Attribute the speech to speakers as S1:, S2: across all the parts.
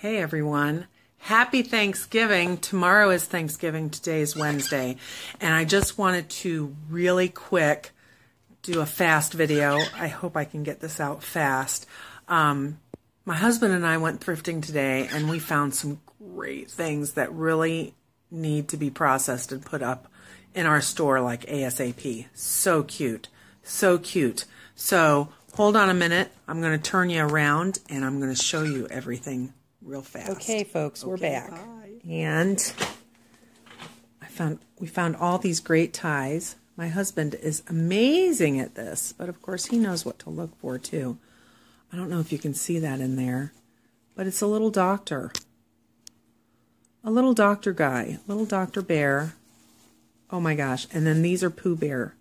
S1: Hey everyone. Happy Thanksgiving. Tomorrow is Thanksgiving. Today is Wednesday. And I just wanted to really quick do a fast video. I hope I can get this out fast. Um, my husband and I went thrifting today and we found some great things that really need to be processed and put up in our store like ASAP. So cute. So cute. So hold on a minute. I'm going to turn you around and I'm going to show you everything real fast.
S2: Okay, folks, we're
S1: Okay,
S2: back.
S1: bye. And I found we found all these great ties. My husband is amazing at this, but of course he knows what to look for too. I don't know if you can see that in there, but it's a little doctor. A little doctor guy, little Dr. Bear. Oh my gosh. And then these are Pooh Bear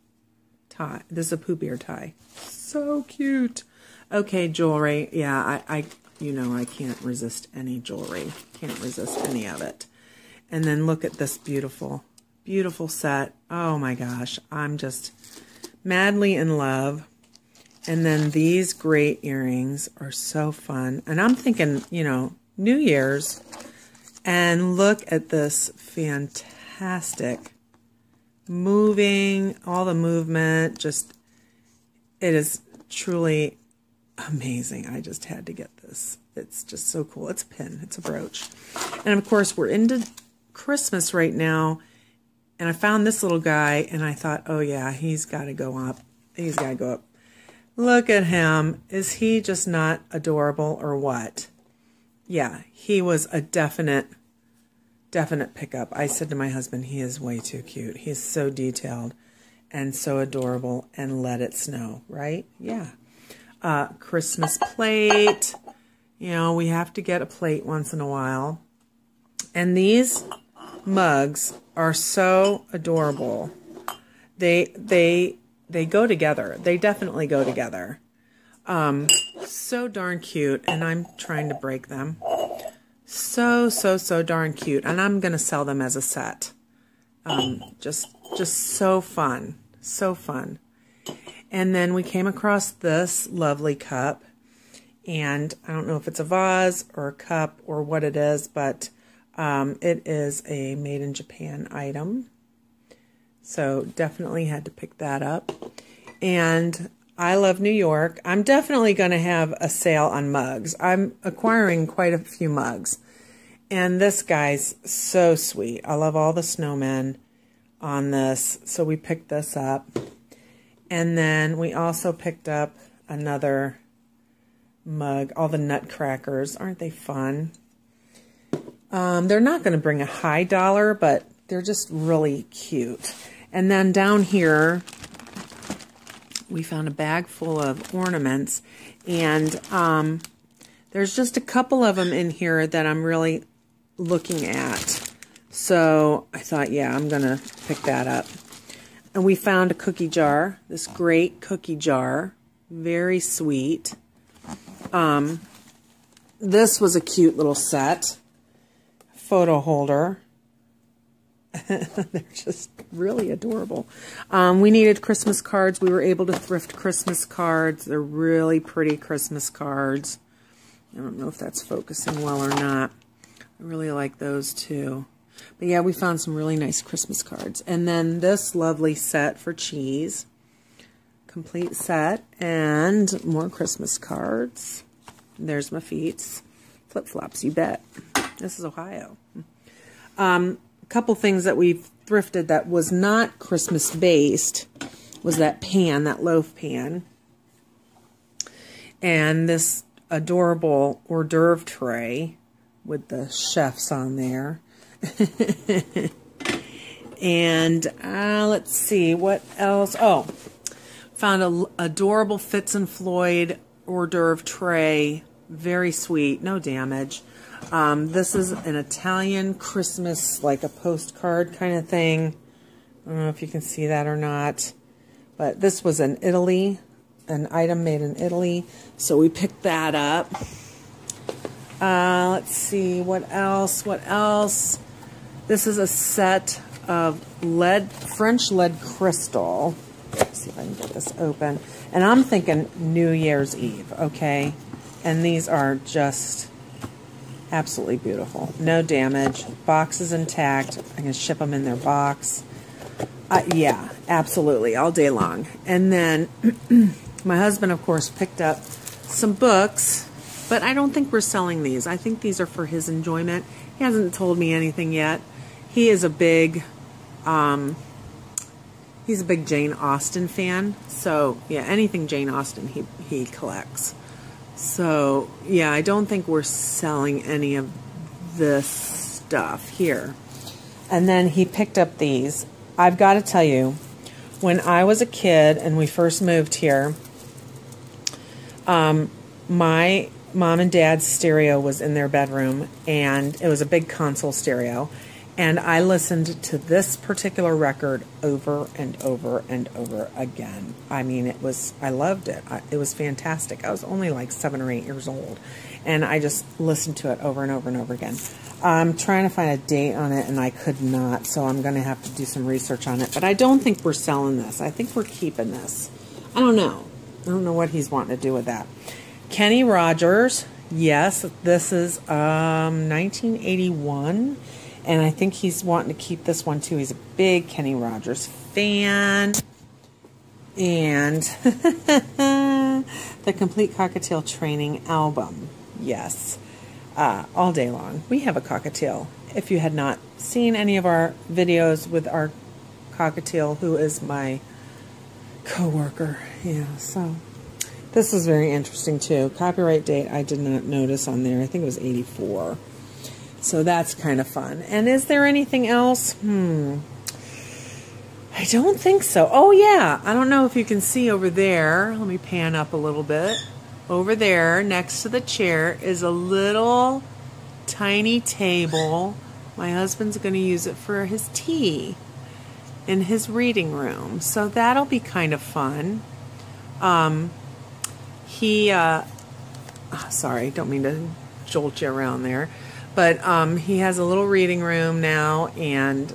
S1: tie. This is a Pooh Bear tie. So cute. Okay, jewelry. Yeah, I, I you know, I can't resist any jewelry. Can't resist any of it. And then look at this beautiful, beautiful set. Oh my gosh. I'm just madly in love. And then these great earrings are so fun. And I'm thinking, you know, New Year's. And look at this fantastic moving, all the movement. Just, it is truly amazing. I just had to get this. It's just so cool. It's a pin, it's a brooch. And of course, we're into Christmas right now. And I found this little guy and I thought, oh yeah, he's got to go up. He's got to go up. Look at him. Is he just not adorable or what? Yeah, he was a definite, definite pickup. I said to my husband, he is way too cute. He is so detailed and so adorable and let it snow, right? Yeah. Uh, Christmas plate. You know, we have to get a plate once in a while. And these mugs are so adorable. They, they, they go together. They definitely go together. Um, so darn cute, and I'm trying to break them. So, so, so darn cute, and I'm going to sell them as a set. Um, just, just so fun, so fun. And then we came across this lovely cup, and I don't know if it's a vase or a cup or what it is, but um, it is a made in Japan item. So definitely had to pick that up. And I love New York. I'm definitely going to have a sale on mugs. I'm acquiring quite a few mugs. And this guy's so sweet. I love all the snowmen on this. So we picked this up. And then we also picked up another mug. All the nutcrackers. Aren't they fun? Um, they're not going to bring a high dollar, but they're just really cute. And then down here, we found a bag full of ornaments. And um, there's just a couple of them in here that I'm really looking at. So I thought, yeah, I'm going to pick that up. And we found a cookie jar, this great cookie jar. Very sweet. Um, this was a cute little set. Photo holder. They're just really adorable. Um, we needed Christmas cards. We were able to thrift Christmas cards. They're really pretty Christmas cards. I don't know if that's focusing well or not. I really like those too. But yeah, we found some really nice Christmas cards. And then this lovely set for cheese. Complete set. And more Christmas cards. There's my feet. Flip-flops, you bet. This is Ohio. Um, a couple things that we've thrifted that was not Christmas based was that pan, that loaf pan. And this adorable hors d'oeuvre tray with the chefs on there. and uh, let's see, what else? Oh, found a adorable Fitz and Floyd hors d'oeuvre tray. Very sweet, no damage. Um, this is an Italian Christmas, like a postcard kind of thing. I don't know if you can see that or not. But this was in Italy, an item made in Italy. So we picked that up. Uh, let's see, what else? What else? This is a set of lead, French lead crystal. Let's see if I can get this open. And I'm thinking New Year's Eve, okay? And these are just Absolutely beautiful. No damage. Box is intact. I can ship them in their box. Uh, yeah, absolutely, all day long. And then my husband, of course, picked up some books, but I don't think we're selling these. I think these are for his enjoyment. He hasn't told me anything yet. He is a big, um, he's a big Jane Austen fan. So yeah, anything Jane Austen he he collects. So yeah, I don't think we're selling any of this stuff here. And then he picked up these. I've got to tell you, when I was a kid and we first moved here, um, my mom and dad's stereo was in their bedroom, and it was a big console stereo. And I listened to this particular record over and over and over again. I mean, it was, I loved it. I, it was fantastic. I was only like seven or eight years old. And I just listened to it over and over and over again. I'm trying to find a date on it, and I could not. So I'm going to have to do some research on it. But I don't think we're selling this. I think we're keeping this. I don't know. I don't know what he's wanting to do with that. Kenny Rogers. Yes, this is um, 1981. And I think he's wanting to keep this one too. He's a big Kenny Rogers fan. And the Complete Cockatiel Training Album. Yes. Uh, all day long. We have a cockatiel. If you had not seen any of our videos with our cockatiel, who is my co-worker. Yeah, so this is very interesting too. Copyright date I did not notice on there. I think it was 84. So that's kind of fun. And is there anything else? Hmm. I don't think so. Oh, yeah. I don't know if you can see over there. Let me pan up a little bit. Over there, next to the chair, is a little tiny table. My husband's going to use it for his tea in his reading room. So that'll be kind of fun. Um, he, uh, oh, sorry, don't mean to jolt you around there. But um, he has a little reading room now, and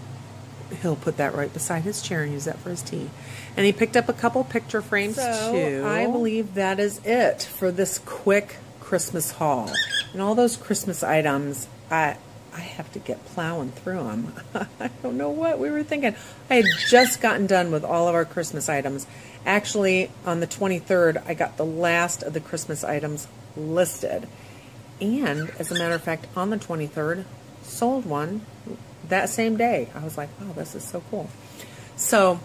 S1: he'll put that right beside his chair and use that for his tea. And he picked up a couple picture frames so, too. I believe that is it for this quick Christmas haul. And all those Christmas items, I I have to get plowing through them. I don't know what we were thinking. I had just gotten done with all of our Christmas items. Actually, on the 23rd, I got the last of the Christmas items listed. And as a matter of fact, on the 23rd, sold one that same day. I was like, oh, this is so cool. So,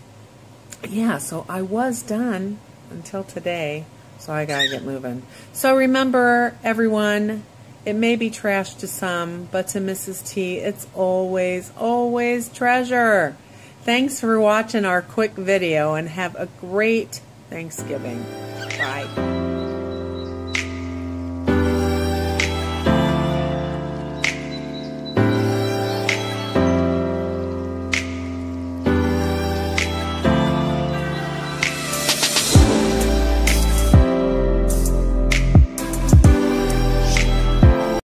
S1: yeah, so I was done until today. So I got to get moving. So remember, everyone, it may be trash to some, but to Mrs. T, it's always, always treasure. Thanks for watching our quick video and have a great Thanksgiving. Bye.